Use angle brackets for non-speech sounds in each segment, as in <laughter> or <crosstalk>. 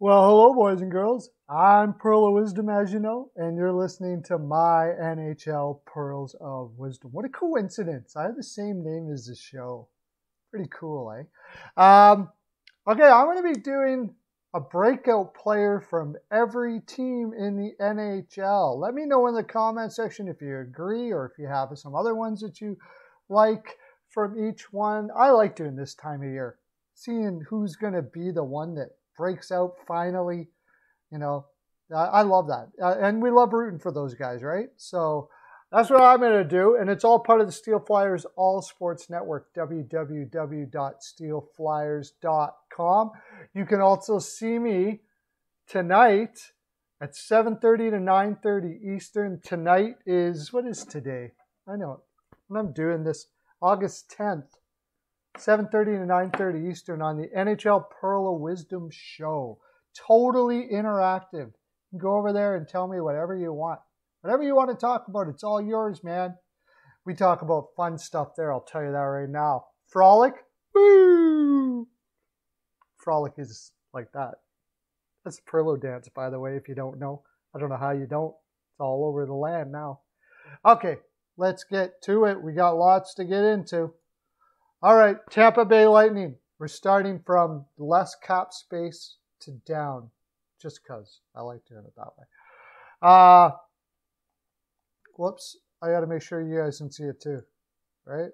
Well, hello, boys and girls. I'm Pearl of Wisdom, as you know, and you're listening to my NHL Pearls of Wisdom. What a coincidence. I have the same name as the show. Pretty cool, eh? Um, okay, I'm going to be doing a breakout player from every team in the NHL. Let me know in the comment section if you agree or if you have some other ones that you like from each one. I like doing this time of year, seeing who's going to be the one that breaks out finally. You know, I, I love that. Uh, and we love rooting for those guys, right? So that's what I'm going to do. And it's all part of the Steel Flyers All Sports Network, www.steelflyers.com. You can also see me tonight at 7.30 to 9.30 Eastern. Tonight is, what is today? I know when I'm doing this, August 10th. 7.30 to 9.30 Eastern on the NHL Pearl of Wisdom show. Totally interactive. Go over there and tell me whatever you want. Whatever you want to talk about, it's all yours, man. We talk about fun stuff there, I'll tell you that right now. Frolic? Woo! Frolic is like that. That's Perlo dance, by the way, if you don't know. I don't know how you don't. It's all over the land now. Okay, let's get to it. We got lots to get into. All right, Tampa Bay Lightning. We're starting from less cap space to down, just because I like doing it that way. Uh, whoops, I got to make sure you guys can see it too, right?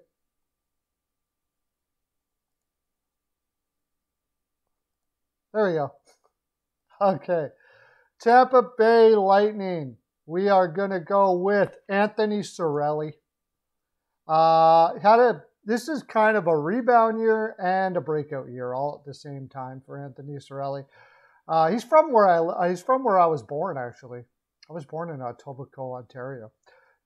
There we go. <laughs> Okay, Tampa Bay Lightning. We are going to go with Anthony Cirelli. Uh, had a this is kind of a rebound year and a breakout year all at the same time for Anthony Cirelli. Uh, he's from where I he's from where I was born actually. I was born in Etobicoke, Ontario.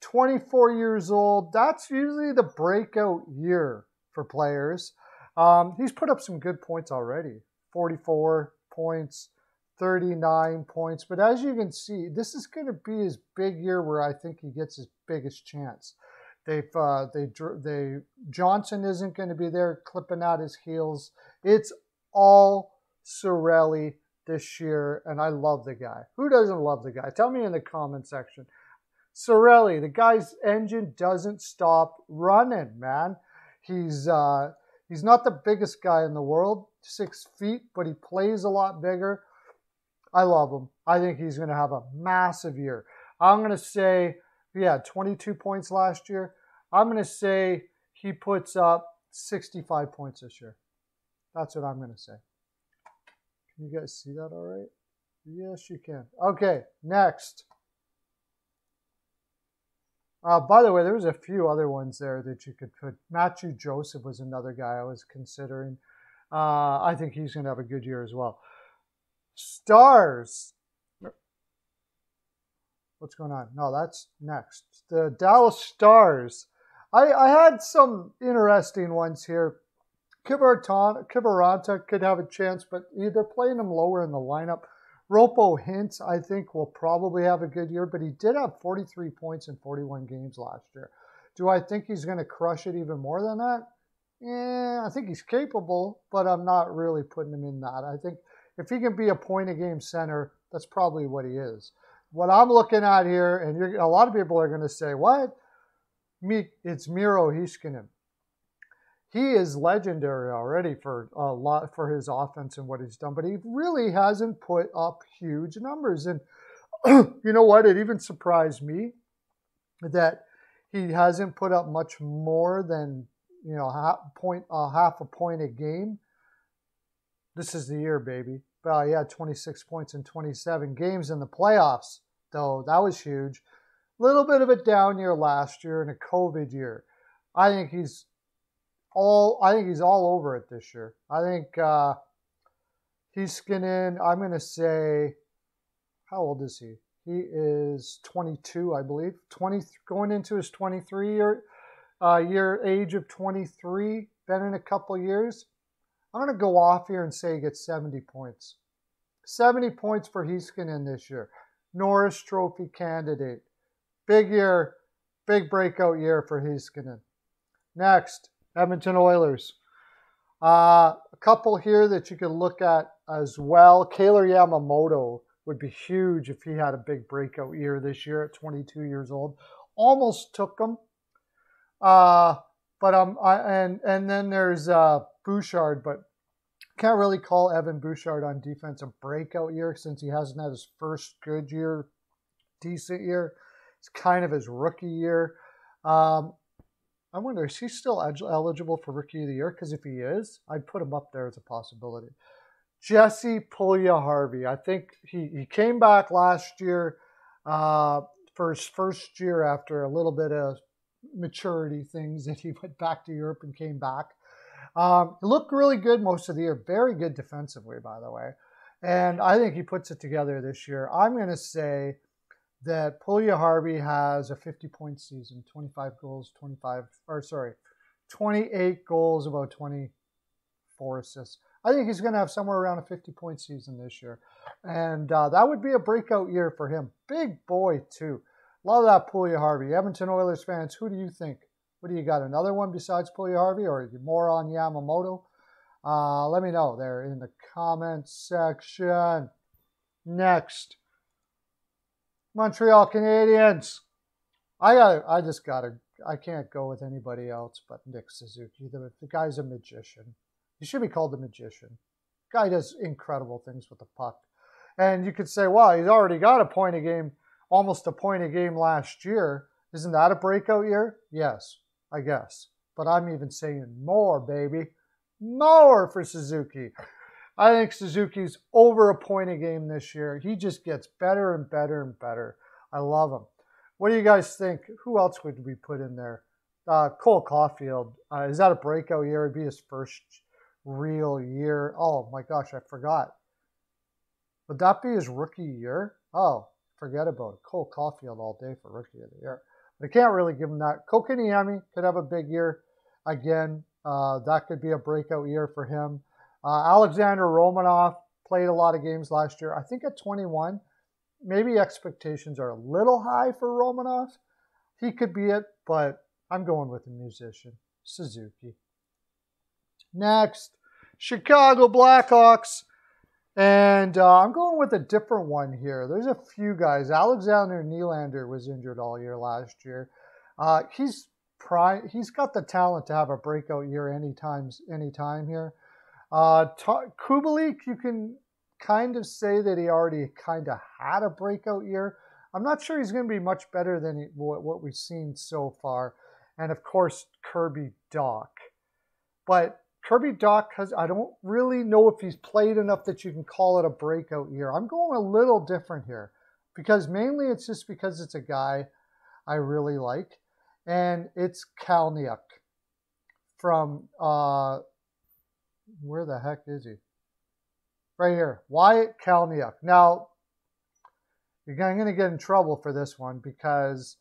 24 years old. That's usually the breakout year for players. Um, he's put up some good points already. 44 points, 39 points. But as you can see, this is going to be his big year where I think he gets his biggest chance. They've uh, they they Johnson isn't going to be there clipping out his heels. It's all Cirelli this year, and I love the guy. Who doesn't love the guy? Tell me in the comment section. Cirelli, the guy's engine doesn't stop running, man. He's uh, he's not the biggest guy in the world, six feet, but he plays a lot bigger. I love him. I think he's going to have a massive year. I'm going to say he had 22 points last year. I'm going to say he puts up 65 points this year. That's what I'm going to say. Can you guys see that all right? Yes, you can. Okay, next. Uh, by the way, there was a few other ones there that you could put. Matthew Joseph was another guy I was considering. Uh, I think he's going to have a good year as well. Stars. What's going on? No, that's next. The Dallas Stars. I, I had some interesting ones here. Kiviranta could have a chance, but either playing him lower in the lineup. Roope Hintz, I think, will probably have a good year, but he did have 43 points in 41 games last year. Do I think he's going to crush it even more than that? Yeah, I think he's capable, but I'm not really putting him in that. I think if he can be a point a game center, that's probably what he is what I'm looking at here, and a lot of people are going to say, "What? Me? It's Miro Heiskanen. He is legendary already for a lot for his offense and what he's done, but he really hasn't put up huge numbers. And <clears throat> you know what? It even surprised me that he hasn't put up much more than you know half point uh, half a point a game. This is the year, baby. Well, he had 26 points in 27 games in the playoffs though. That was huge. A Little bit of a down year last year and a COVID year. I think he's all. I think he's all over it this year. I think uh, he's skinning. I'm going to say, how old is he? He is 22, I believe. 20 going into his 23 year uh, year age of 23. Been in a couple years. I'm going to go off here and say he gets 70 points. 70 points for Heiskanen this year. Norris Trophy candidate. Big year, big breakout year for Heiskanen. Next, Edmonton Oilers. Uh, a couple here that you can look at as well. Kailer Yamamoto would be huge if he had a big breakout year this year at 22 years old. Almost took him. Uh, but um, I, and and then there's uh, Bouchard, but can't really call Evan Bouchard on defense a breakout year since he hasn't had his first good year, decent year. It's kind of his rookie year. Um, I wonder, is he still eligible for Rookie of the Year? Because if he is, I'd put him up there as a possibility. Jesse Puljujarvi, I think he, he came back last year uh, for his first year after a little bit of maturity things <laughs> that he went back to Europe and came back. Um, looked really good most of the year. Very good defensively, by the way. And I think he puts it together this year. I'm going to say that Puljujarvi has a 50 point season, 25 goals, 25, or sorry, 28 goals, about 24 assists. I think he's going to have somewhere around a 50 point season this year. And uh, that would be a breakout year for him. Big boy, too. Love that Puljujarvi. Edmonton Oilers fans, who do you think? What do you got? Another one besides Puljujarvi, or are you more on Yamamoto? Uh, let me know there in the comment section. Next, Montreal Canadiens. I got. I just got to. I can't go with anybody else but Nick Suzuki. The, the guy's a magician. He should be called the magician. Guy does incredible things with the puck. And you could say, well, he's already got a point a game almost a point a game last year. Isn't that a breakout year? Yes, I guess. But I'm even saying more, baby. More for Suzuki. I think Suzuki's over a point a game this year. He just gets better and better and better. I love him. What do you guys think? Who else would we put in there? Uh, Cole Caufield. Uh, is that a breakout year? It'd be his first real year. Oh my gosh, I forgot. Would that be his rookie year? Oh, forget about it. Cole Caufield all day for rookie of the year. I can't really give him that. Kotkaniemi could have a big year again. Uh, that could be a breakout year for him. Uh, Alexander Romanov played a lot of games last year. I think at 21, maybe expectations are a little high for Romanov. He could be it, but I'm going with a musician, Suzuki. Next, Chicago Blackhawks. And uh, I'm going with a different one here. There's a few guys. Alexander Nylander was injured all year last year. Uh, he's pri- he's got the talent to have a breakout year anytime anytime here. Uh, ta- Kubalik, you can kind of say that he already kind of had a breakout year. I'm not sure he's going to be much better than he, what, what we've seen so far. And of course, Kirby Dach. But Kirby Dach has, I don't really know if he's played enough that you can call it a breakout year. I'm going a little different here because mainly it's just because it's a guy I really like. And it's Kalynuk from, uh, where the heck is he? Right here, Wyatt Kalynuk. Now, you're going to get in trouble for this one because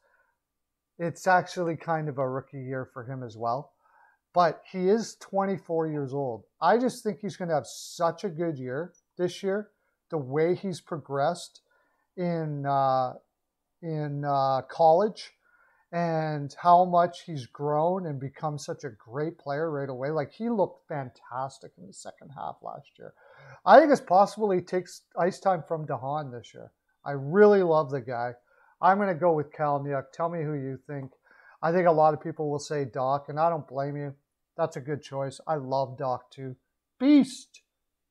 it's actually kind of a rookie year for him as well but he is 24 years old. I just think he's going to have such a good year this year. The way he's progressed in uh, in uh, college and how much he's grown and become such a great player right away. Like he looked fantastic in the second half last year. I think it's possible he takes ice time from DeHaan this year. I really love the guy. I'm going to go with Kalynuk. Tell me who you think. I think a lot of people will say Dach, and I don't blame you. That's a good choice. I love Dach too. Beast.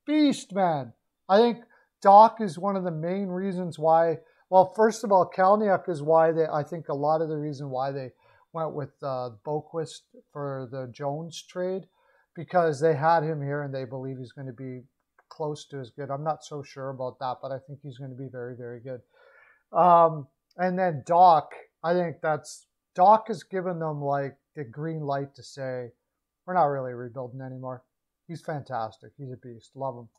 Beast, man. I think Dach is one of the main reasons why. Well, first of all, Kalynuk is why they. I think a lot of the reason why they went with uh, Boqvist for the Jones trade because they had him here and they believe he's going to be close to as good. I'm not so sure about that, but I think he's going to be very, very good. Um, and then Dach, I think that's Dach has given them like the green light to say, we're not really rebuilding anymore. He's fantastic. He's a beast. Love him.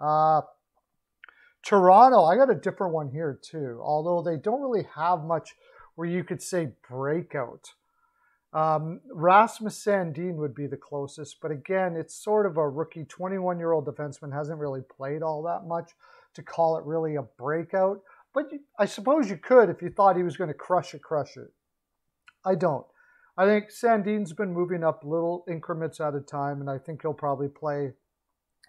Uh, Toronto, I got a different one here too, although they don't really have much where you could say breakout. Um, Rasmus Sandin would be the closest, but again, it's sort of a rookie 21 year old defenseman, hasn't really played all that much to call it really a breakout. But you, I suppose you could if you thought he was going to crush it, crush it. I don't. I think Sandin's been moving up little increments at a time, and I think he'll probably play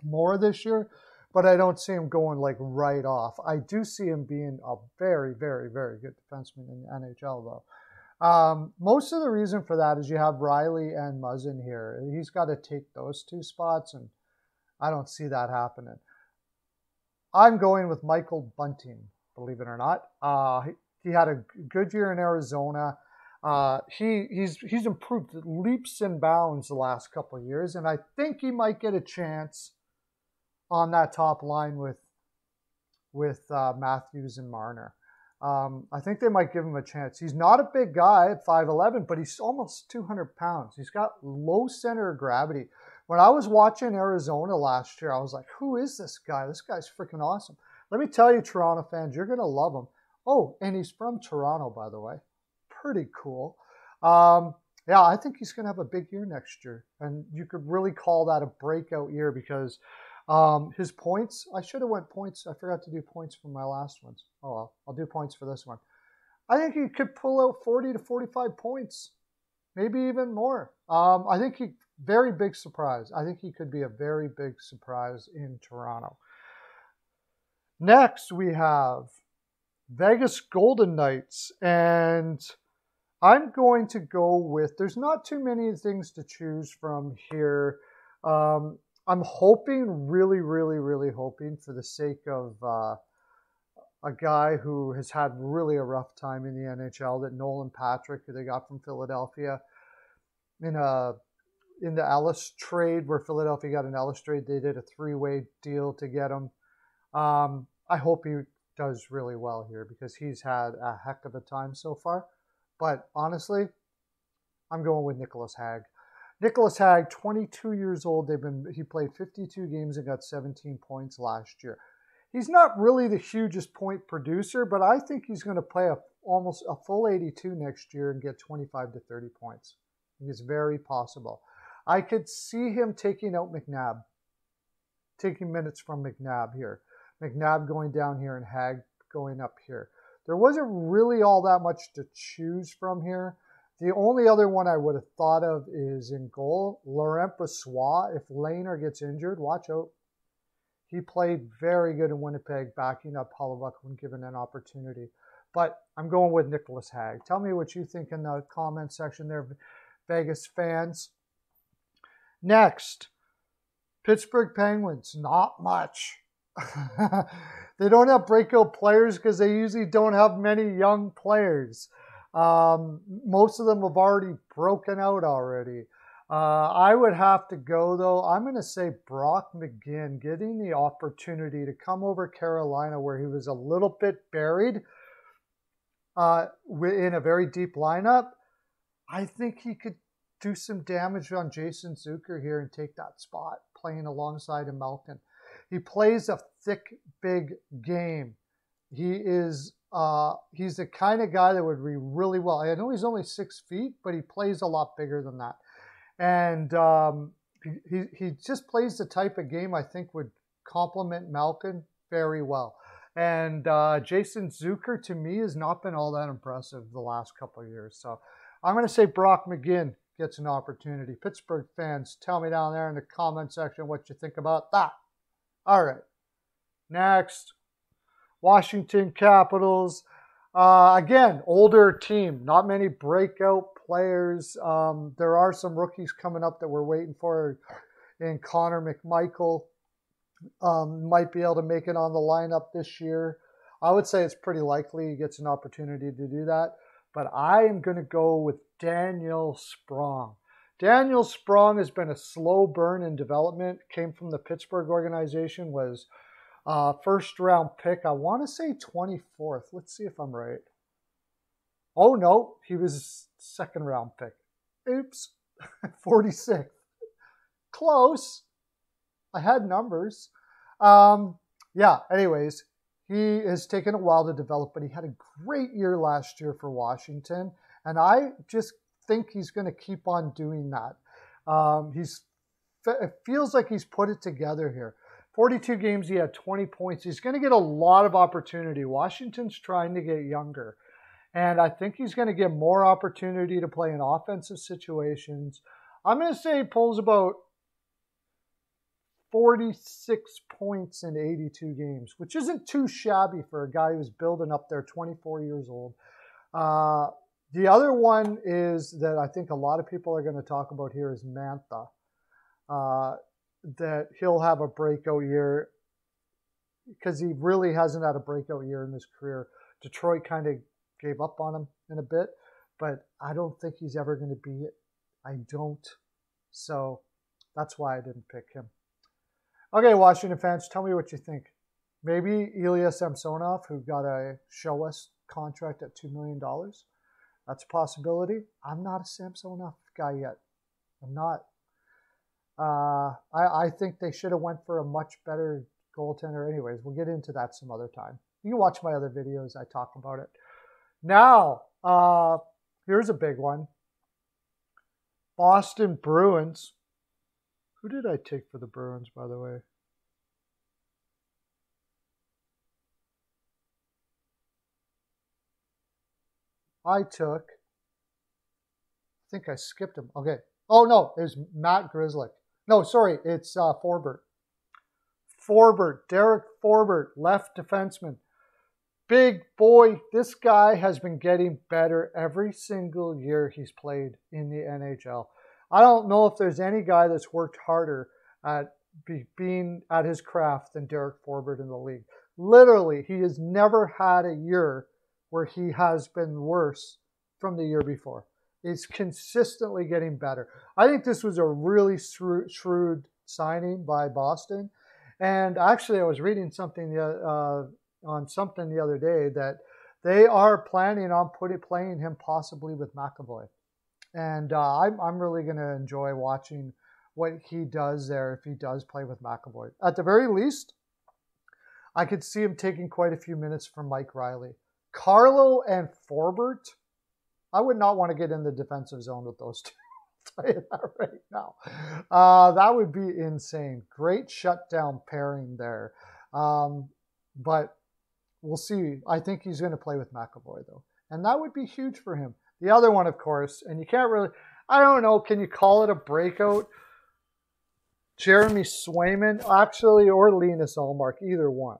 more this year. but I don't see him going like right off. I do see him being a very, very, very good defenseman in the NHL, though. Um, most of the reason for that is you have Rielly and Muzzin here. He's got to take those two spots, and I don't see that happening. I'm going with Michael Bunting, believe it or not. Uh, he, he, had a good year in Arizona. Uh, he he's he's improved leaps and bounds the last couple of years, and I think he might get a chance on that top line with with uh, Matthews and Marner. Um, I think they might give him a chance. He's not a big guy at 5'11, but he's almost 200 pounds. He's got low center of gravity. When I was watching Arizona last year, I was like, who is this guy? This guy's freaking awesome. Let me tell you, Toronto fans, you're going to love him. Oh, and he's from Toronto, by the way. Pretty cool. Um, yeah, I think he's going to have a big year next year. And you could really call that a breakout year because – um, his points, I should have went points. I forgot to do points for my last ones. Oh well, I'll do points for this one. I think he could pull out 40 to 45 points, maybe even more. Um, I think he very big surprise. I think he could be a very big surprise in Toronto. Next, we have Vegas Golden Knights, and I'm going to go with. There's not too many things to choose from here. Um, I'm hoping, really, really, really hoping, for the sake of uh, a guy who has had really a rough time in the NHL, that Nolan Patrick, who they got from Philadelphia, in a in the Ellis trade where Philadelphia got an Ellis trade, they did a three-way deal to get him. Um, I hope he does really well here because he's had a heck of a time so far. But honestly, I'm going with Nicholas Hague. Nicholas Hague, 22 years old. They've been he played 52 games and got 17 points last year. He's not really the hugest point producer, but I think he's going to play a, almost a full 82 next year and get 25 to 30 points. It's very possible. I could see him taking out McNabb, taking minutes from McNabb here. McNabb going down here and Hague going up here. There wasn't really all that much to choose from here. The only other one I would have thought of is in goal, Laurent Brossoit. If Lehner gets injured, watch out. He played very good in Winnipeg, backing up Hellebuyck when given an opportunity. But I'm going with Nicholas Hague. Tell me what you think in the comment section there, Vegas fans. Next, Pittsburgh Penguins. Not much. <laughs> they don't have breakout players because they usually don't have many young players. Um, most of them have already broken out already. Uh, I would have to go though. I'm going to say Brock McGinn getting the opportunity to come over Carolina where he was a little bit buried uh, in a very deep lineup. I think he could do some damage on Jason Zucker here and take that spot playing alongside a Malkin. He plays a thick, big game. He is uh, he's the kind of guy that would be really well. I know he's only six feet, but he plays a lot bigger than that. And um, he, he just plays the type of game I think would complement Malkin very well. And uh, Jason Zucker, to me, has not been all that impressive the last couple of years. So I'm going to say Brock McGinn gets an opportunity. Pittsburgh fans, tell me down there in the comment section what you think about that. All right. Next. Washington Capitals. Uh, again, older team, not many breakout players. Um, there are some rookies coming up that we're waiting for. And Connor McMichael um, might be able to make it on the lineup this year. I would say it's pretty likely he gets an opportunity to do that. But I am going to go with Daniel Sprong. Daniel Sprong has been a slow burn in development, came from the Pittsburgh organization, was uh, first round pick, I want to say 24th. Let's see if I'm right. Oh, no, he was second round pick. Oops, <laughs> 46th. Close. I had numbers. Um, yeah, anyways, he has taken a while to develop, but he had a great year last year for Washington. And I just think he's going to keep on doing that. Um, he's it feels like he's put it together here. 42 games, he had 20 points. He's going to get a lot of opportunity. Washington's trying to get younger. And I think he's going to get more opportunity to play in offensive situations. I'm going to say he pulls about 46 points in 82 games, which isn't too shabby for a guy who's building up there, 24 years old. Uh, the other one is that I think a lot of people are going to talk about here is Mantha. Uh, that he'll have a breakout year because he really hasn't had a breakout year in his career. Detroit kind of gave up on him in a bit, but I don't think he's ever going to be it. I don't. So that's why I didn't pick him. Okay, Washington fans, tell me what you think. Maybe Ilya Samsonov, who got a show us contract at $2 million. That's a possibility. I'm not a Samsonov guy yet. I'm not. Uh, I, I think they should have went for a much better goaltender anyways. We'll get into that some other time. You can watch my other videos. I talk about it. Now, uh, here's a big one. Boston Bruins who did I take for the Bruins, by the way? I took, I think I skipped him. Okay. Oh, no, it was Matt Grzelcyk. No, sorry, it's uh, Forbert. Forbort, Derek Forbert, left defenseman. Big boy, this guy has been getting better every single year he's played in the NHL. I don't know if there's any guy that's worked harder at be, being at his craft than Derek Forbert in the league. Literally, he has never had a year where he has been worse from the year before. He's consistently getting better. I think this was a really shrewd signing by Boston. And actually, I was reading something uh, on something the other day that they are planning on putting playing him possibly with McAvoy and uh, I'm I'm really going to enjoy watching what he does there if he does play with McAvoy. At the very least, I could see him taking quite a few minutes from Mike Reilly. Carlo and Forbort, I would not want to get in the defensive zone with those <laughs> two. I'll tell you that right now. Uh, that would be insane. Great shutdown pairing there. Um, but we'll see. I think he's going to play with McAvoy, though. And that would be huge for him. The other one, of course, and you can't really, I don't know, can you call it a breakout? Jeremy Swayman, actually, or Linus Ullmark, either one.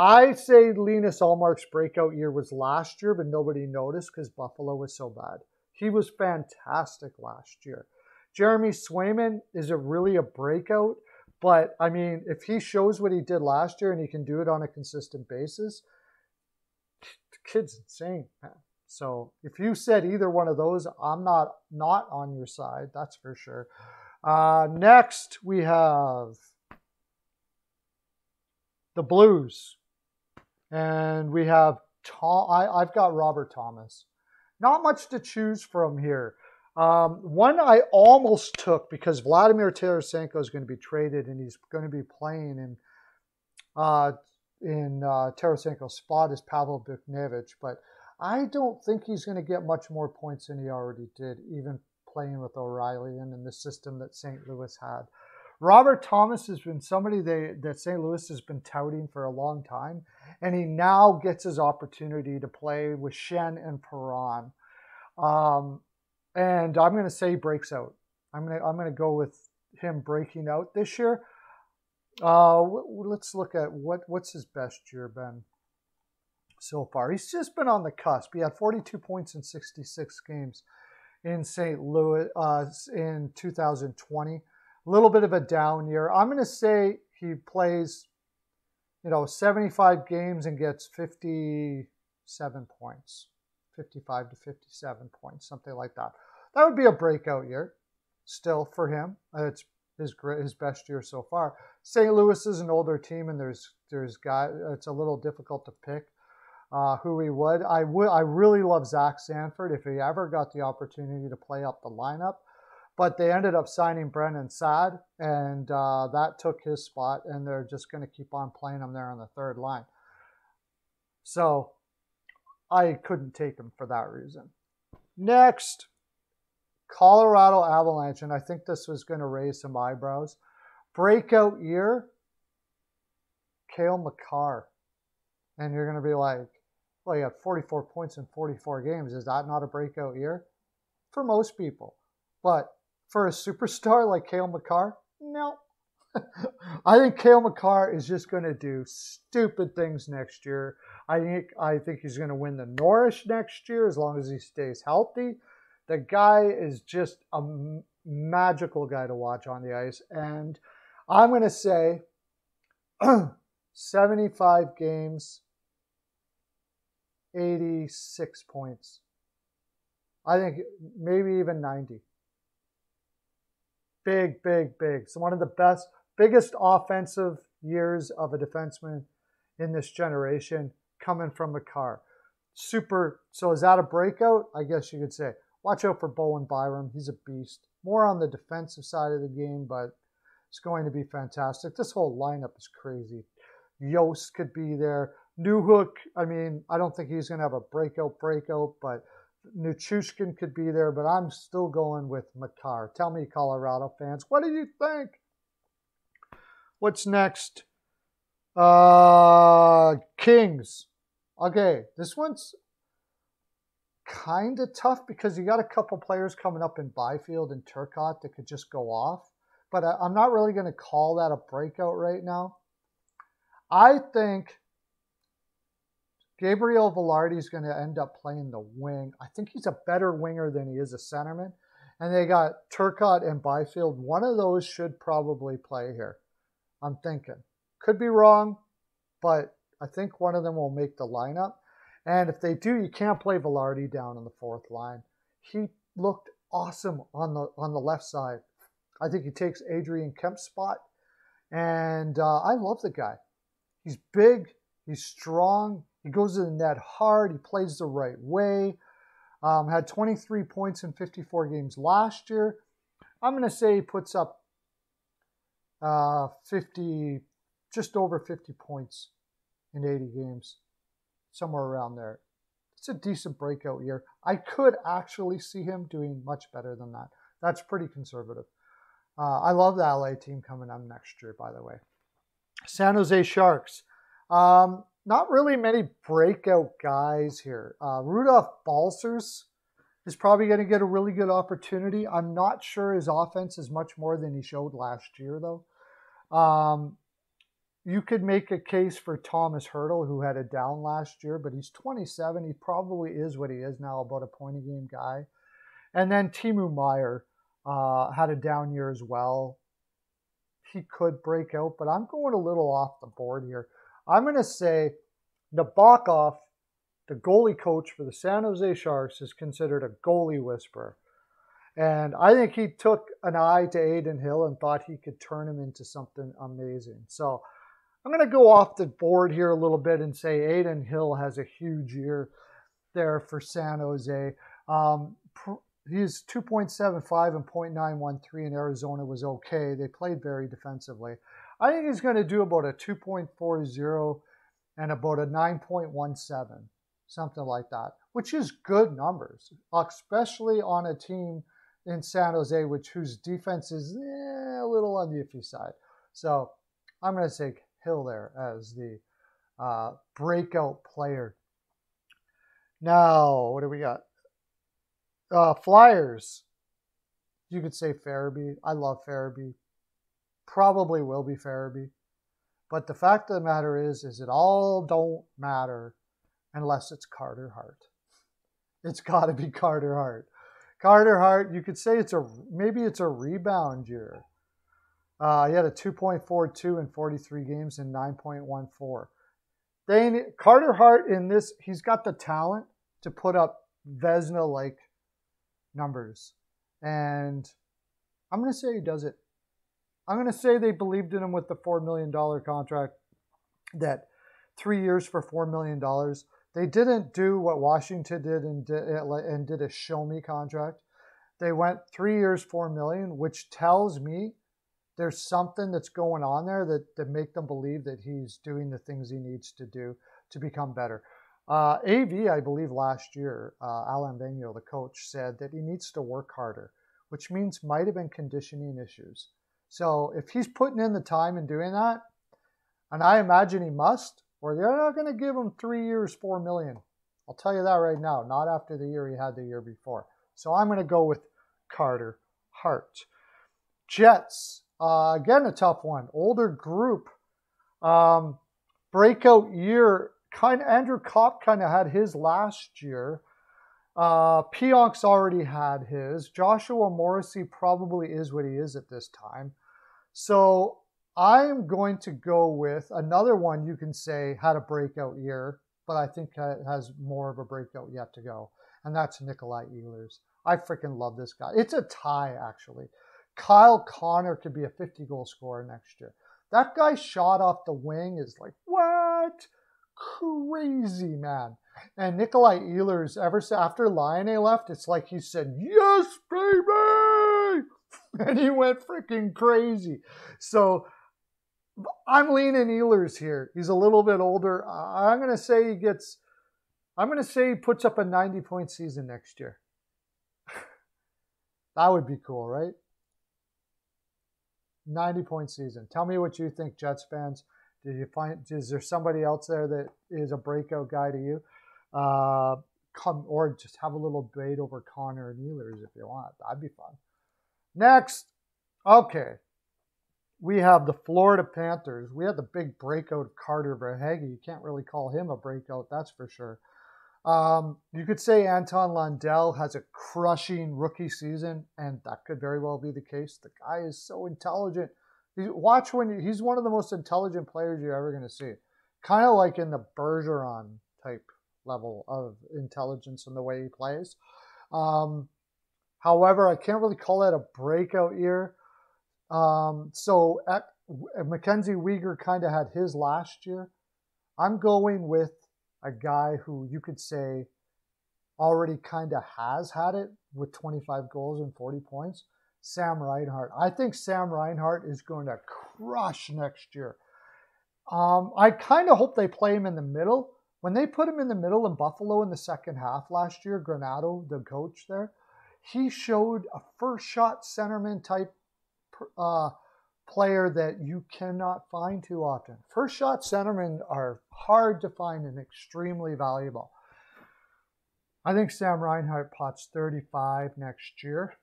I say Linus Ullmark's breakout year was last year, but nobody noticed because Buffalo was so bad. He was fantastic last year. Jeremy Swayman, is it really a breakout? But I mean, if he shows what he did last year and he can do it on a consistent basis, the kid's insane, man. So if you said either one of those, I'm not not on your side. That's for sure. Uh, next we have the Blues, and we have Tom. I, I've got Robert Thomas. Not much to choose from here. Um, one I almost took because Vladimir Tarasenko is going to be traded and he's going to be playing in uh, in uh, Tarasenko's spot is Pavel Buchnevich, but I don't think he's going to get much more points than he already did, even playing with O'Reilly and in the system that St. Louis had. Robert Thomas has been somebody they, that St. Louis has been touting for a long time, and he now gets his opportunity to play with Schenn and Perron. Um, and I'm going to say he breaks out. I'm going to I'm going to go with him breaking out this year. Uh, let's look at what what's his best year been so far. He's just been on the cusp. He had 42 points in 66 games in St. Louis uh, in 2020. A little bit of a down year. I'm going to say he plays, you know, 75 games and gets 57 points, 55 to 57 points, something like that. That would be a breakout year, still for him. Uh, it's his his best year so far. St. Louis is an older team, and there's there's guy. It's a little difficult to pick uh, who he would. I would. I really love Zach Sanford if he ever got the opportunity to play up the lineup, but they ended up signing Brandon Saad, and uh, that took his spot, and they're just going to keep on playing him there on the third line. So I couldn't take him for that reason. Next, Colorado Avalanche, and I think this was going to raise some eyebrows. Breakout year, Cale Makar. And you're going to be like, well, you have 44 points in 44 games. Is that not a breakout year? For most people. But for a superstar like Cale Makar, no. <laughs> I think Cale Makar is just going to do stupid things next year. I think I think he's going to win the Norris next year as long as he stays healthy. The guy is just a magical guy to watch on the ice, and I'm going to say <clears throat> 75 games, 86 points. I think maybe even 90. Big, big, big. So one of the best, biggest offensive years of a defenseman in this generation coming from Makar. Super. So is that a breakout? I guess you could say. Watch out for Bowen Byram. He's a beast. More on the defensive side of the game, but it's going to be fantastic. This whole lineup is crazy. Jost could be there. Newhook, I mean, I don't think he's going to have a breakout breakout, but Nichushkin could be there, but I'm still going with Makar. Tell me, Colorado fans, what do you think? What's next? Uh, Kings. Okay, this one's kind of tough because you got a couple players coming up in Byfield and Turcotte that could just go off. But I'm not really going to call that a breakout right now. I think Gabriel Vilardi is going to end up playing the wing. I think he's a better winger than he is a centerman. And they got Turcotte and Byfield. One of those should probably play here. I'm thinking. Could be wrong, but I think one of them will make the lineup. And if they do, you can't play Vilardi down on the fourth line. He looked awesome on the on the left side. I think he takes Adrian Kempe's spot, and uh, I love the guy. He's big, he's strong, he goes in the net hard. He plays the right way. Um, had 23 points in 54 games last year. I'm going to say he puts up uh, 50, just over 50 points in 80 games, somewhere around there. It's a decent breakout year. I could actually see him doing much better than that. That's pretty conservative. Uh, I love the LA team coming up next year, by the way. San Jose Sharks. Um, not really many breakout guys here. Uh, Rudolph Balcers is probably going to get a really good opportunity. I'm not sure his offense is much more than he showed last year, though. Um, you could make a case for Thomas Hertl, who had a down last year, but he's 27. He probably is what he is now, about a point a game guy. And then Timo Meier uh, had a down year as well. He could break out, but I'm going a little off the board here. I'm going to say Nabokov, the goalie coach for the San Jose Sharks, is considered a goalie whisperer. And I think he took an eye to Adin Hill and thought he could turn him into something amazing. So I'm going to go off the board here a little bit and say Adin Hill has a huge year there for San Jose. Um, his 2.75 and 0.913 in Arizona was okay. They played very defensively. I think he's going to do about a 2.40 and about a 9.17, something like that, which is good numbers, especially on a team in San Jose, which whose defense is eh, a little on the iffy side. So I'm going to take Hill there as the uh, breakout player. Now, what do we got? Uh, Flyers. You could say Farabee. I love Farabee probably will be Farabee. But the fact of the matter is, is it all don't matter unless it's Carter Hart. It's got to be Carter Hart. Carter Hart, you could say it's a maybe it's a rebound year. Uh, he had a 2.42 in 43 games and 9.14. They Carter Hart in this, he's got the talent to put up Vezina like numbers, and I'm going to say he does it I'm going to say they believed in him with the $4 million contract, that three years for $4 million. They didn't do what Washington did and did, and did a show me contract. They went three years, 4 million, which tells me there's something that's going on there that, that make them believe that he's doing the things he needs to do to become better. Uh, AV, I believe last year, uh, Alain Vigneault, the coach, said that he needs to work harder, which means might have been conditioning issues. So if he's putting in the time and doing that, and I imagine he must, or they're not going to give him three years, four million. I'll tell you that right now, not after the year he had the year before. So I'm going to go with Carter Hart. Jets. Uh, again, a tough one. Older group. Um, breakout year. Kind of, Andrew Copp kind of had his last year. Uh, Pionk's already had his. Joshua Morrissey probably is what he is at this time. So I am going to go with another one you can say had a breakout year, but I think it has more of a breakout yet to go, and that's Nikolai Ehlers. I freaking love this guy. It's a tie, actually. Kyle Connor could be a 50 goal scorer next year. That guy shot off the wing is like, what? Crazy, man. And Nikolai Ehlers, ever after Laine left, it's like he said, yes, baby! <laughs> And he went freaking crazy. So I'm leaning Ehlers here. He's a little bit older. I'm going to say he gets, I'm going to say he puts up a 90 point season next year. <laughs> that would be cool, right? 90 point season. Tell me what you think, Jets fans. Did you find, is there somebody else there that is a breakout guy to you? Uh, come or just have a little debate over Connor and Ehlers if you want. That'd be fun. Next, okay, we have the Florida Panthers. We had the big breakout of Carter Verhaeghe. You can't really call him a breakout, that's for sure. Um, you could say Anton Lundell has a crushing rookie season, and that could very well be the case. The guy is so intelligent. watch when you, he's one of the most intelligent players you're ever going to see. Kind of like in the Bergeron type level of intelligence in the way he plays. Um, however, I can't really call that a breakout year. Um, so at, Mackenzie Weegar kind of had his last year. I'm going with a guy who you could say already kind of has had it with 25 goals and 40 points. Sam Reinhart. I think Sam Reinhart is going to crush next year. Um, I kind of hope they play him in the middle. When they put him in the middle in Buffalo in the second half last year, Granato, the coach there, he showed a first shot centerman type uh, player that you cannot find too often. First shot centermen are hard to find and extremely valuable. I think Sam Reinhart pots 35 next year,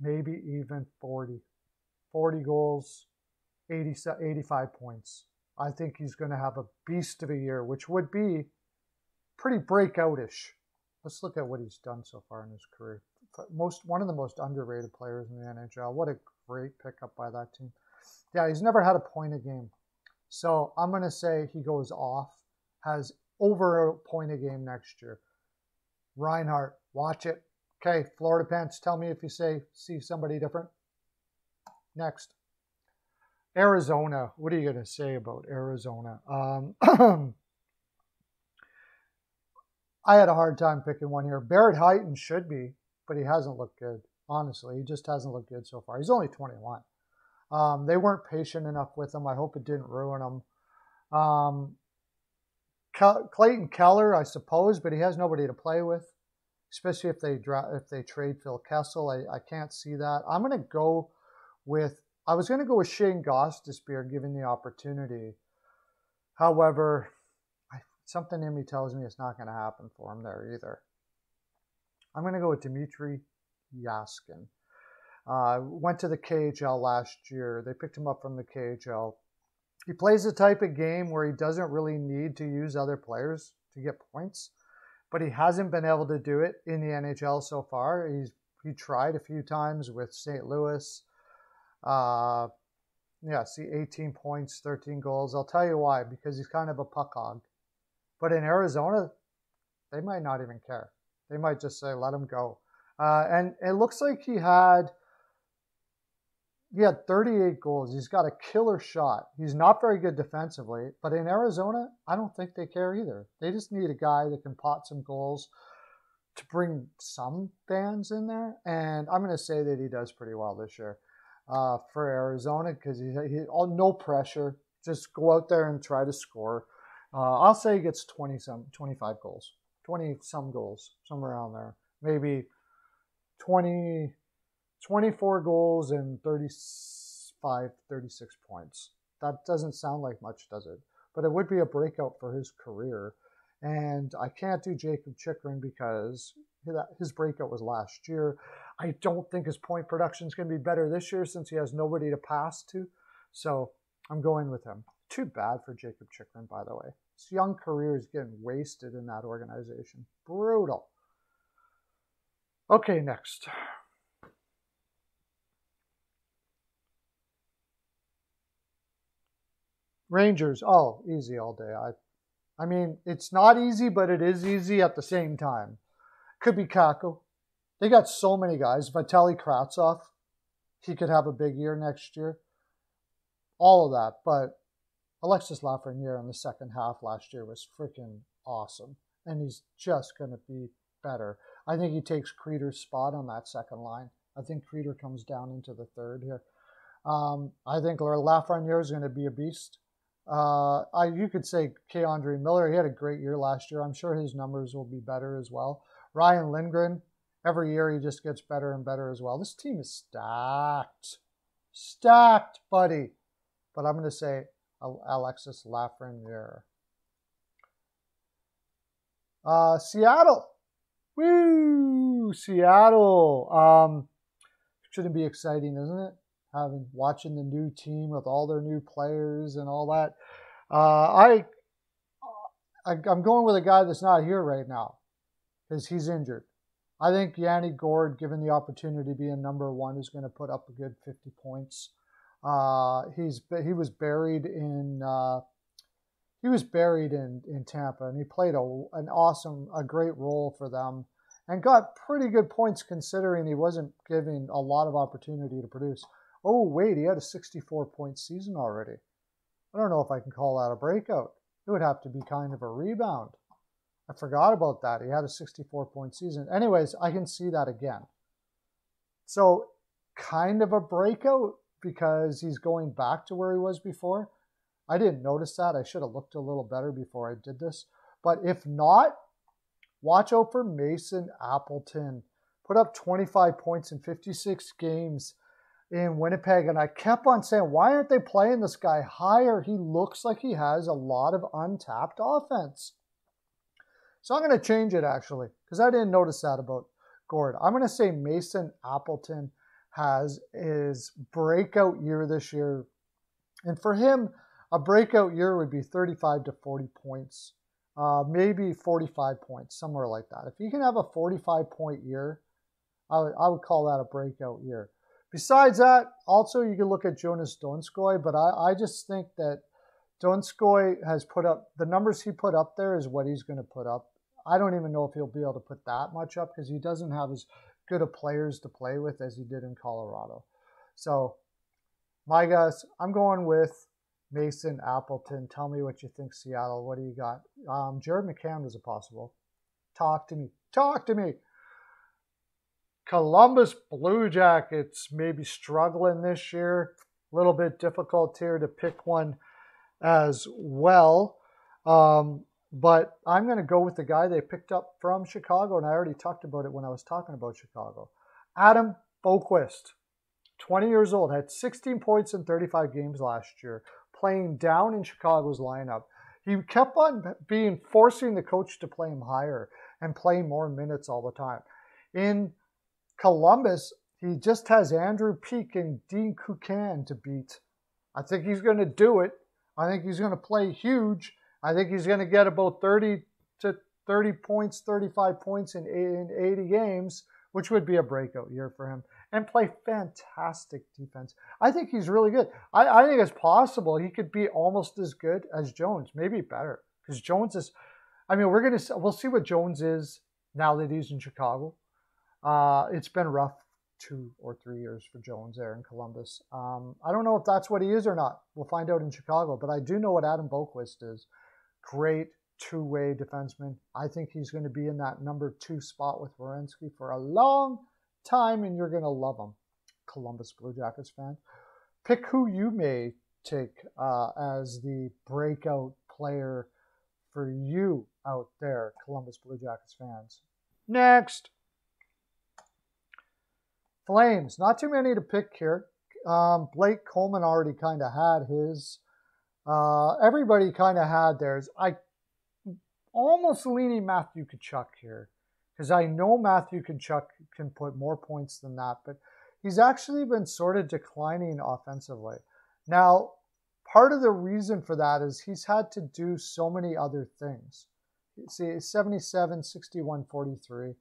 maybe even 40. 40 goals, 80, 85 points. I think he's going to have a beast of a year, which would be pretty breakoutish. Let's look at what he's done so far in his career. Most one of the most underrated players in the NHL. What a great pickup by that team. Yeah, he's never had a point a game. So I'm going to say he goes off, has over a point a game next year. Reinhart, watch it. Okay, Florida Pants, tell me if you say see somebody different. Next. Arizona. What are you going to say about Arizona? Um, <clears throat> I had a hard time picking one here. Barrett Hayton should be, but he hasn't looked good. Honestly, he just hasn't looked good so far. He's only 21. Um, they weren't patient enough with him. I hope it didn't ruin him. Um, Clayton Keller, I suppose, but he has nobody to play with, especially if they dra- if they trade Phil Kessel. I, I can't see that. I'm going to go with. I was going to go with Shane Gostisbehere, given the opportunity. However, I, something in me tells me it's not going to happen for him there either. I'm going to go with Dmitry Jaskin. Uh, went to the KHL last year. They picked him up from the KHL. He plays a type of game where he doesn't really need to use other players to get points, but he hasn't been able to do it in the NHL so far. He's he tried a few times with St. Louis. Uh, yeah, see, 18 points, 13 goals. I'll tell you why, because he's kind of a puck hog. But in Arizona, they might not even care. They might just say, let him go. Uh, and it looks like he had he had 38 goals. He's got a killer shot. He's not very good defensively, but in Arizona, I don't think they care either. They just need a guy that can pot some goals to bring some fans in there. And I'm going to say that he does pretty well this year uh, for Arizona because he, he oh, no pressure. Just go out there and try to score. Uh, I'll say he gets 20 some, 25 goals, 20 some goals, somewhere around there. Maybe 20, 24 goals and 35, 36 points. That doesn't sound like much, does it? But it would be a breakout for his career. And I can't do Jacob Chychrun because his breakout was last year. I don't think his point production is going to be better this year since he has nobody to pass to. So I'm going with him. Too bad for Jacob Chychrun, by the way. His young career is getting wasted in that organization. Brutal. Okay, next. Rangers. Oh, easy all day. I I mean, it's not easy, but it is easy at the same time. Could be Kakko. They got so many guys. Vitaly Kravtsov, he could have a big year next year. All of that. But Alexis Lafreniere in the second half last year was freaking awesome. And he's just going to be better. I think he takes Kreider's spot on that second line. I think Kreider comes down into the third here. Um, I think Lafreniere is going to be a beast. Uh, I, you could say K'Andre Miller. He had a great year last year. I'm sure his numbers will be better as well. Ryan Lindgren, every year he just gets better and better as well. This team is stacked. Stacked, buddy. But I'm going to say Alexis Lafreniere. Uh, Seattle. Woo! Seattle. Um, shouldn't be exciting, isn't it? having watching the new team with all their new players and all that. Uh, I, I am going with a guy that's not here right now because he's injured. I think Yanni Gourde, given the opportunity to be a number one, is going to put up a good 50 points. Uh, he's he was buried in uh, he was buried in in Tampa, and he played a, an awesome, a great role for them, and got pretty good points considering he wasn't giving a lot of opportunity to produce. Oh, wait, he had a 64 point season already. I don't know if I can call that a breakout. It would have to be kind of a rebound. I forgot about that. He had a 64 point season. Anyways, I can see that again. So, kind of a breakout because he's going back to where he was before. I didn't notice that. I should have looked a little better before I did this. But if not, watch out for Mason Appleton. Put up 25 points in 56 games in Winnipeg, and I kept on saying, why aren't they playing this guy higher? He looks like he has a lot of untapped offense. So I'm going to change it actually, because I didn't notice that about Gourde. I'm going to say Mason Appleton has his breakout year this year. And for him, a breakout year would be 35 to 40 points, uh, maybe 45 points, somewhere like that. If you can have a 45 point year, I would, I would call that a breakout year. Besides that, also you can look at Jonas Donskoi, but I, I just think that Donskoi has put up the numbers he put up there is what he's going to put up. I don't even know if he'll be able to put that much up because he doesn't have as good of players to play with as he did in Colorado. So, my guys, I'm going with Mason Appleton. Tell me what you think, Seattle. What do you got? Um, Jared McCann is a possible. Talk to me. Talk to me. Columbus Blue Jackets maybe struggling this year. A little bit difficult here to pick one as well. Um, but I'm going to go with the guy they picked up from Chicago, and I already talked about it when I was talking about Chicago. Adam Boqvist, 20 years old, had 16 points in 35 games last year, playing down in Chicago's lineup. He kept on being forcing the coach to play him higher and play more minutes all the time. In Columbus, he just has Andrew Peeke and Dean Kukan to beat. I think he's going to do it. I think he's going to play huge. I think he's going to get about 30 to 30 points, 35 points in in 80 games, which would be a breakout year for him, and play fantastic defense. I think he's really good. I, I think it's possible he could be almost as good as Jones, maybe better, because Jones is. I mean, we're gonna we'll see what Jones is now that he's in Chicago. Uh, it's been rough two or three years for Jones there in Columbus. Um, I don't know if that's what he is or not. We'll find out in Chicago, but I do know what Adam Boqvist is. Great two-way defenseman. I think he's going to be in that number two spot with Werenski for a long time, and you're going to love him, Columbus Blue Jackets fan. Pick who you may take uh, as the breakout player for you out there, Columbus Blue Jackets fans. Next. Flames, not too many to pick here. Um, Blake Coleman already kind of had his. Uh, everybody kind of had theirs. I almost leaning Matthew Tkachuk here because I know Matthew Tkachuk can put more points than that, but he's actually been sort of declining offensively. Now, part of the reason for that is he's had to do so many other things. See, 77, 61, 43.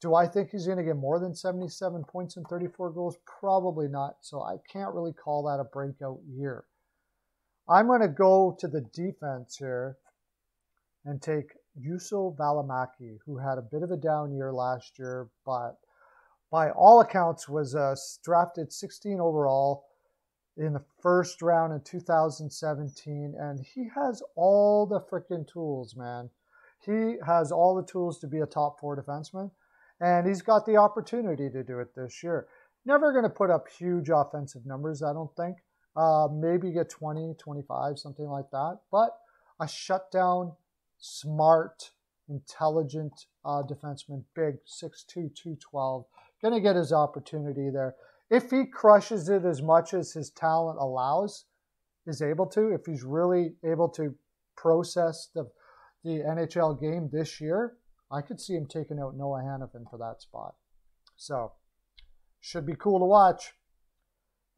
Do I think he's going to get more than 77 points and 34 goals? Probably not. So I can't really call that a breakout year. I'm going to go to the defense here and take Juuso Valimaki, who had a bit of a down year last year, but by all accounts was uh, drafted 16 overall in the first round in 2017, and he has all the freaking tools, man. He has all the tools to be a top four defenseman, and he's got the opportunity to do it this year. Never going to put up huge offensive numbers, I don't think. Uh, maybe get 20, 25, something like that. But a shutdown, smart, intelligent uh, defenseman, big, 6'2, 212, going to get his opportunity there if he crushes it as much as his talent allows, is able to, if he's really able to process the the NHL game this year, I could see him taking out Noah Hanifin for that spot. So, should be cool to watch.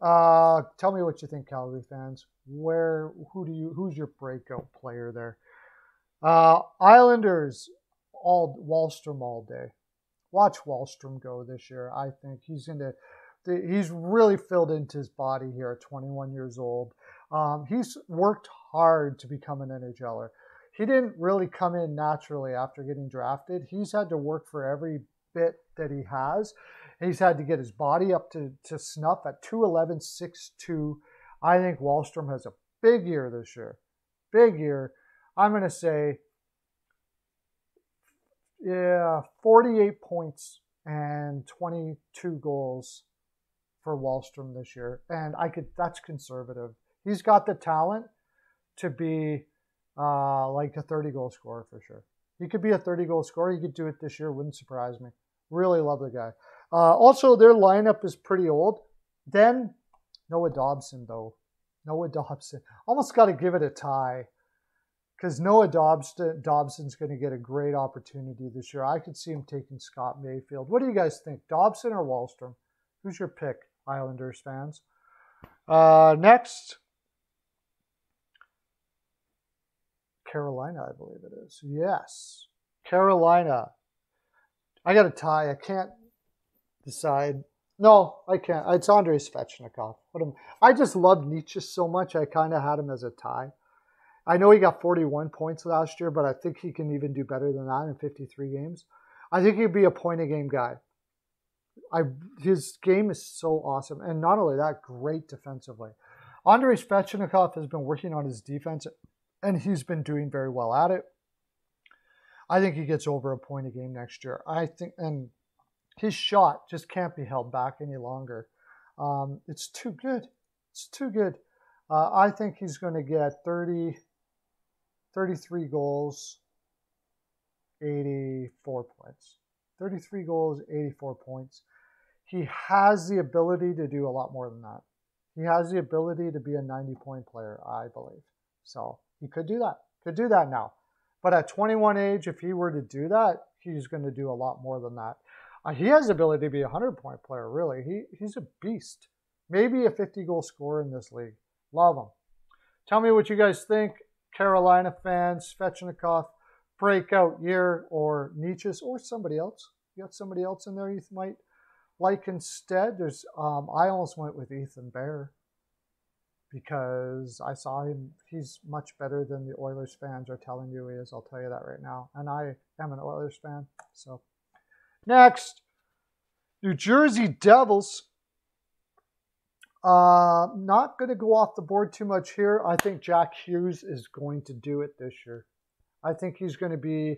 Uh, tell me what you think, Calgary fans. Where, who do you, who's your breakout player there? Uh, Islanders, all Wahlstrom all day. Watch Wahlstrom go this year. I think he's to he's really filled into his body here at 21 years old. Um, he's worked hard to become an NHLer. He didn't really come in naturally after getting drafted. He's had to work for every bit that he has. He's had to get his body up to, to snuff at 211, 6'2. I think Wahlstrom has a big year this year. Big year. I'm going to say, yeah, 48 points and 22 goals for Wahlstrom this year, and I could. That's conservative. He's got the talent to be uh, like a 30 goal scorer for sure. He could be a 30 goal scorer. He could do it this year. Wouldn't surprise me. Really love the guy. Uh, also, their lineup is pretty old. Then Noah Dobson though. Noah Dobson. Almost got to give it a tie because Noah Dobson, Dobson's going to get a great opportunity this year. I could see him taking Scott Mayfield. What do you guys think, Dobson or Wahlstrom? Who's your pick? Islanders fans. Uh, next, Carolina, I believe it is. Yes, Carolina. I got a tie. I can't decide. No, I can't. It's Andrei Svechnikov. What am, I just love Necas so much. I kind of had him as a tie. I know he got 41 points last year, but I think he can even do better than that in 53 games. I think he'd be a point a game guy. I his game is so awesome, and not only that, great defensively. Andrei Svechnikov has been working on his defense, and he's been doing very well at it. I think he gets over a point a game next year. I think, and his shot just can't be held back any longer. Um, it's too good. It's too good. Uh, I think he's going to get 30, 33 goals, 84 points. 33 goals, 84 points. He has the ability to do a lot more than that. He has the ability to be a 90 point player, I believe. So he could do that. Could do that now. But at 21 age, if he were to do that, he's going to do a lot more than that. Uh, he has the ability to be a 100 point player, really. He, he's a beast. Maybe a 50 goal scorer in this league. Love him. Tell me what you guys think. Carolina fans, Svechnikov, breakout year, or Necas, or somebody else. You got somebody else in there you might like instead, there's um, I almost went with Ethan Bear because I saw him. He's much better than the Oilers fans are telling you he is. I'll tell you that right now. And I am an Oilers fan. So next, New Jersey Devils. Uh, not going to go off the board too much here. I think Jack Hughes is going to do it this year. I think he's going to be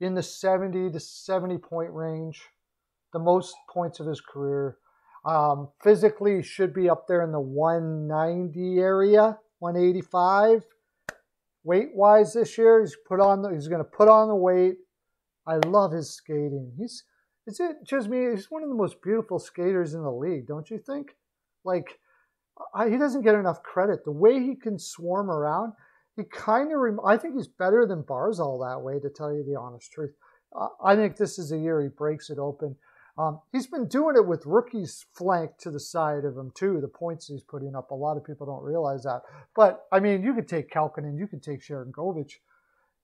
in the 70 to 70 point range the most points of his career. Um, physically, should be up there in the 190 area, 185. Weight wise, this year he's put on. The, he's going to put on the weight. I love his skating. He's is it just me? He's one of the most beautiful skaters in the league, don't you think? Like, I, he doesn't get enough credit. The way he can swarm around, he kind of, rem- I think he's better than Barzal that way, to tell you the honest truth. Uh, I think this is a year he breaks it open. Um, he's been doing it with rookies flanked to the side of him too. The points he's putting up, a lot of people don't realize that. But I mean, you could take Kuokkanen, you could take Sharangovich,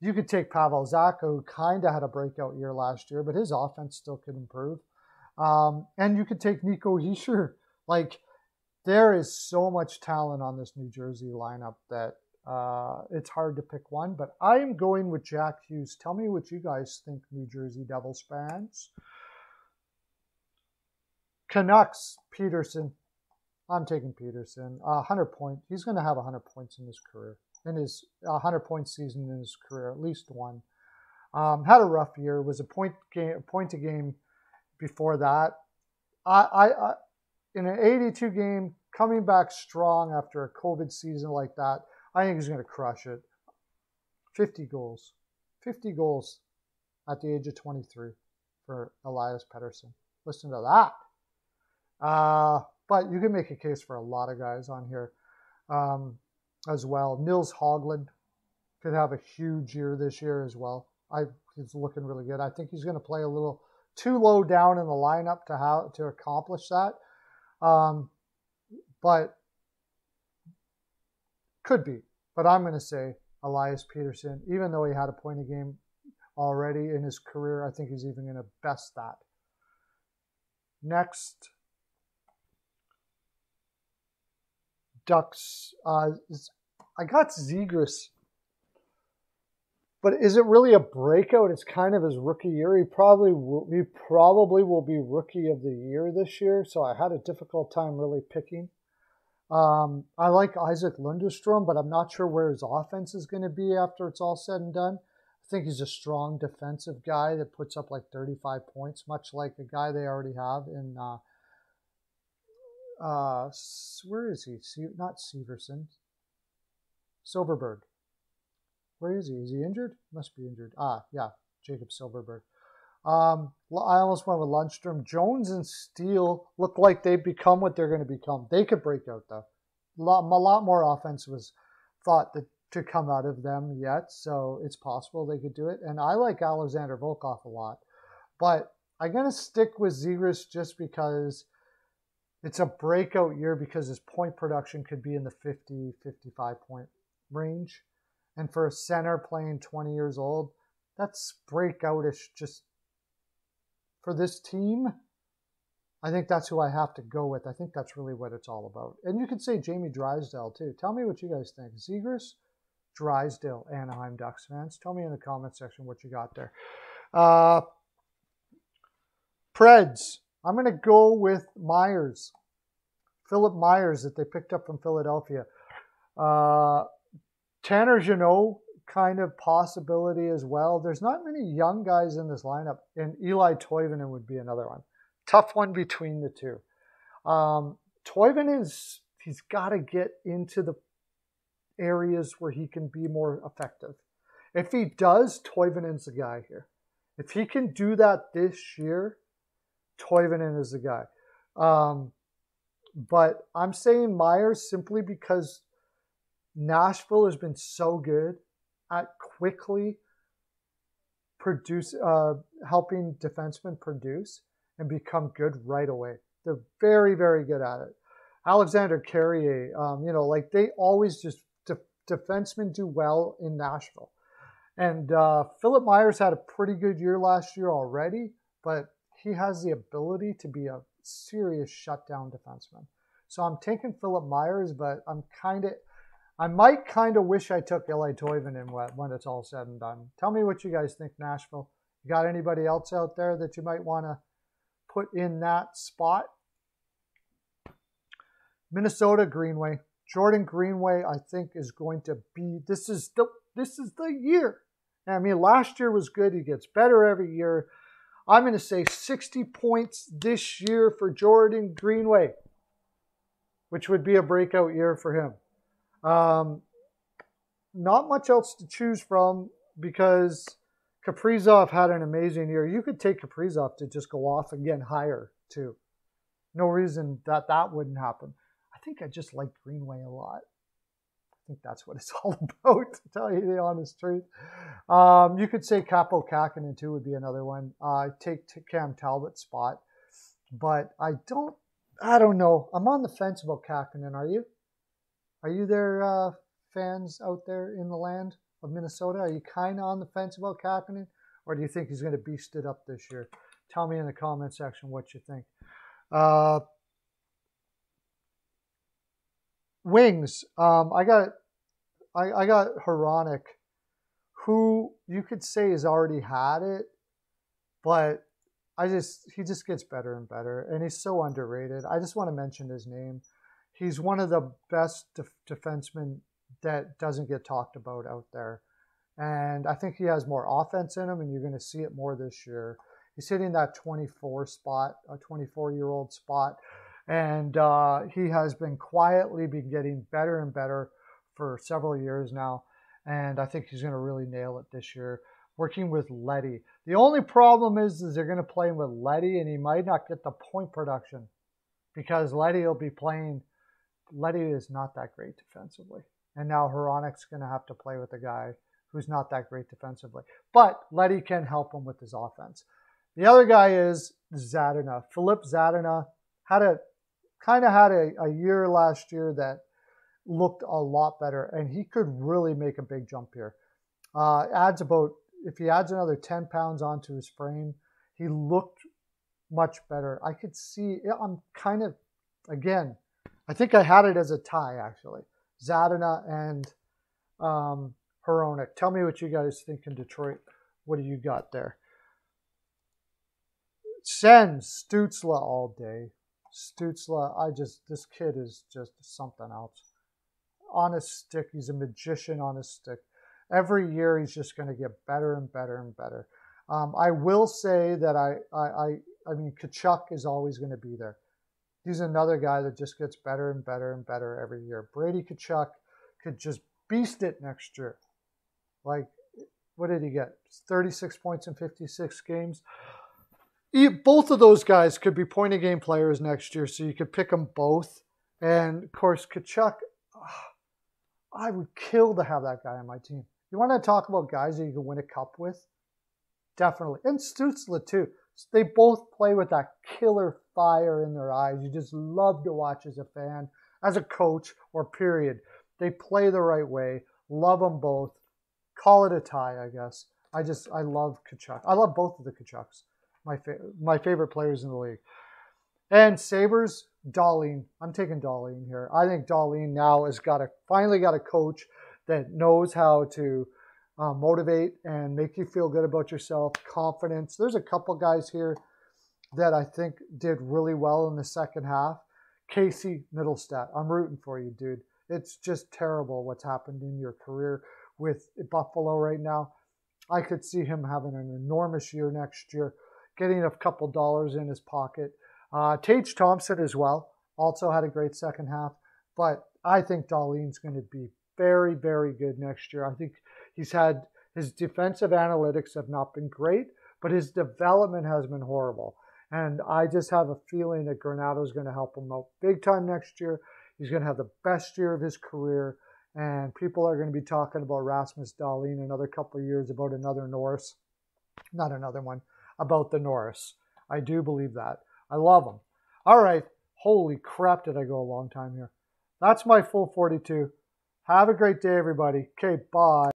you could take Pavel Zacha, who kind of had a breakout year last year, but his offense still could improve. Um, and you could take Nico Hischier. Like there is so much talent on this New Jersey lineup that uh, it's hard to pick one. But I am going with Jack Hughes. Tell me what you guys think, New Jersey Devils fans. Canucks, Pettersson. I'm taking Pettersson. Uh, 100 point. He's going to have 100 points in his career, in his 100 point season in his career, at least one. Um, had a rough year. Was a point game, point a game before that. I, I, I in an 82 game, coming back strong after a COVID season like that. I think he's going to crush it. 50 goals. 50 goals at the age of 23 for Elias Pettersson. Listen to that. Uh, but you can make a case for a lot of guys on here um, as well. Nils Hogland could have a huge year this year as well. I he's looking really good. I think he's going to play a little too low down in the lineup to how to accomplish that. Um, but could be. But I'm going to say Elias Pettersson, even though he had a point a game already in his career, I think he's even going to best that. Next, Ducks. Uh, I got Zegras, but is it really a breakout? It's kind of his rookie year. He probably will, he probably will be rookie of the year this year. So I had a difficult time really picking. Um, I like Isaac Lundestrom, but I'm not sure where his offense is going to be after it's all said and done. I think he's a strong defensive guy that puts up like 35 points, much like the guy they already have in uh, uh, where is he? not Severson. Silfverberg. Where is he? Is he injured? Must be injured. Ah, yeah, Jakob Silfverberg. Um, I almost went with Lundstrom. Jones and Steel look like they've become what they're going to become. They could break out though. A lot, a lot more offense was thought that, to come out of them yet, so it's possible they could do it. And I like Alexander Volkov a lot, but I'm going to stick with Zegras just because it's a breakout year because his point production could be in the 50, 55 point range. And for a center playing 20 years old, that's breakoutish just for this team. I think that's who I have to go with. I think that's really what it's all about. And you could say Jamie Drysdale too. Tell me what you guys think. Zegras, Drysdale, Anaheim Ducks fans. Tell me in the comment section what you got there. Uh, Preds. I'm going to go with Myers. Philip Myers that they picked up from Philadelphia. Uh, Tanner Jeannot, kind of possibility as well. There's not many young guys in this lineup, and Eeli Tolvanen would be another one. Tough one between the two. Um, Tolvanen is he's got to get into the areas where he can be more effective. If he does, Tolvanen's the guy here. If he can do that this year, Tolvanen is the guy. Um, but I'm saying Myers simply because Nashville has been so good at quickly produce, uh, helping defensemen produce and become good right away. They're very, very good at it. Alexandre Carrier, um, you know, like they always just de- defensemen do well in Nashville. And uh, Philip Myers had a pretty good year last year already, but he has the ability to be a serious shutdown defenseman. So I'm taking Philip Myers, but I'm kind of, I might kind of wish I took Eeli Tolvanen when it's all said and done. Tell me what you guys think, Nashville. You got anybody else out there that you might want to put in that spot? Minnesota Greenway. Jordan Greenway, I think, is going to be. This is the this is the year. I mean, last year was good. He gets better every year. I'm going to say 60 points this year for Jordan Greenway, which would be a breakout year for him. Um, not much else to choose from because Kaprizov had an amazing year. You could take Kaprizov to just go off again higher too. No reason that that wouldn't happen. I think I just like Greenway a lot. Think that's what it's <laughs> all about, to tell you the honest truth. Um, you could say Kaapo Kähkönen too would be another one. Uh, take Cam Talbot's spot, but I don't. I don't know. I'm on the fence about Kähkönen. Are you? Are you there, uh, fans out there in the land of Minnesota? Are you kind of on the fence about Kähkönen, or do you think he's going to beast it up this year? Tell me in the comment section what you think. Uh, wings. Um, I got I, I got Hronek, who you could say has already had it, but I just he just gets better and better, and he's so underrated. I just want to mention his name. He's one of the best def- defensemen that doesn't get talked about out there, and I think he has more offense in him, and you're going to see it more this year. He's hitting that 24 spot, a 24 year old spot and uh, he has been quietly been getting better and better for several years now. And I think he's going to really nail it this year. Working with Leddy, The only problem is, is they're going to play him with Leddy, and he might not get the point production because Leddy will be playing. Leddy is not that great defensively, and now Hronek's going to have to play with a guy who's not that great defensively. But Leddy can help him with his offense. The other guy is Zadina. Philip Zadina had a kind of had a, a year last year that looked a lot better, and he could really make a big jump here. Uh, adds about if he adds another 10 pounds onto his frame, he looked much better. I could see. I'm kind of again. I think I had it as a tie actually. Zadina and um, Hronek. Tell me what you guys think in Detroit. What do you got there? Sens Stützle all day. Stützle, I just, this kid is just something else. On a stick, he's a magician on a stick. Every year, he's just going to get better and better and better. Um, I will say that I, I, I, I mean, Tkachuk is always going to be there. He's another guy that just gets better and better and better every year. Brady Tkachuk could just beast it next year. Like, what did he get? 36 points in 56 games both of those guys could be point of game players next year, so you could pick them both. And of course, Tkachuk, I would kill to have that guy on my team. You want to talk about guys that you can win a cup with? Definitely. And Stützle, too. They both play with that killer fire in their eyes. You just love to watch as a fan, as a coach, or period. They play the right way. Love them both. Call it a tie, I guess. I just, I love Tkachuk. I love both of the Tkachuks my fa- my favorite players in the league. And Sabres, Dahlin. I'm taking Dahlin here. I think Dahlin now has got a finally got a coach that knows how to uh, motivate and make you feel good about yourself, confidence. There's a couple guys here that I think did really well in the second half. Casey Mittelstadt, I'm rooting for you, dude. It's just terrible what's happened in your career with Buffalo right now. I could see him having an enormous year next year getting a couple dollars in his pocket. Uh, Tage Thompson as well also had a great second half, but I think Dahlin's going to be very, very good next year. I think he's had his defensive analytics have not been great, but his development has been horrible. And I just have a feeling that Granato is going to help him out big time next year. He's going to have the best year of his career. And people are going to be talking about Rasmus Dahlin another couple of years about another Norris. Not another one, about the Norris. I do believe that. I love them. All right. Holy crap, did I go a long time here? That's my full 42. Have a great day, everybody. Okay, bye.